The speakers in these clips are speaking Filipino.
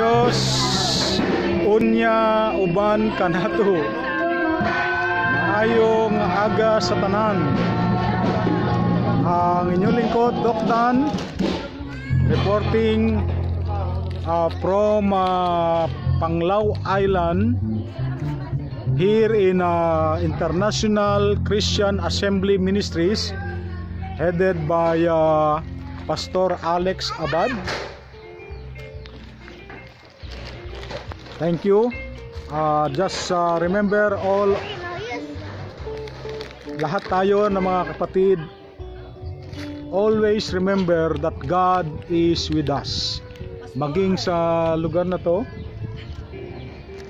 Dios unya uban kanato. Maayong aga sa tanan. Ang inyong lingkod Doc Dan reporting uh, from uh, Panglao Island here in uh, International Christian Assembly Ministries headed by uh, Pastor Alex Abad. Thank you. Uh, just uh, remember all lahat tayo ng mga kapatid always remember that God is with us. Maging sa lugar na to.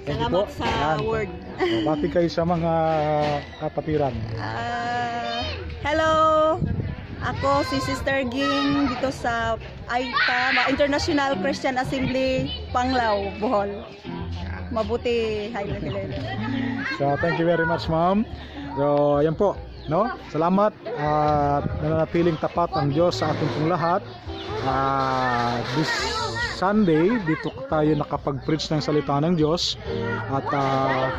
Thank you po. Salamat sa Yan. word. Bati kayo sa mga kapatiran. Ah, hello! Ako si Sister Ging dito sa AITA, na International Christian Assembly, Panglao, Bohol. Mabuti, Highland Highland. So, thank you very much, ma'am. So, ayan po. No? Salamat at nananatiling tapat ang Diyos sa ating pong lahat. Ah, this Sunday, dito tayo nakapag-preach ng salita ng Diyos. At ah,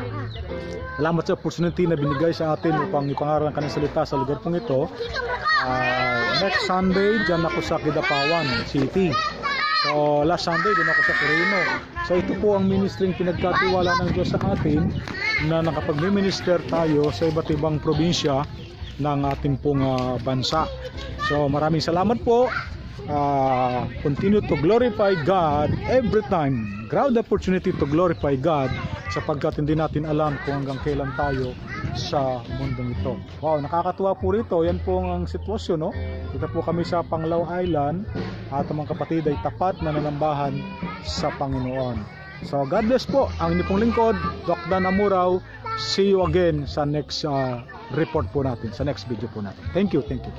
salamat sa opportunity na binigay sa atin upang ipangaral ang kanyang salita sa lugar pong ito. Ah, next Sunday, dyan ako sa Kidapawan City. So, last Sunday, din ako sa Quirino. So, ito po ang ministering pinagkatiwala ng Diyos sa atin na nakapag-minister tayo sa iba't ibang probinsya ng ating pong ah, bansa. So, maraming salamat po. Ah, continue to glorify God every time. The opportunity to glorify God sapagkat hindi natin alam kung hanggang kailan tayo sa mundong ito. Wow, nakakatuwa po rito. Yan po ang sitwasyon, no? Dito po kami sa Panglao Island at ang mga kapatid ay tapat na nanambahan sa Panginoon. So, God bless po ang inyong lingkod, Doc Dan Amuraw. See you again sa next uh, report po natin, sa next video po natin. Thank you, thank you.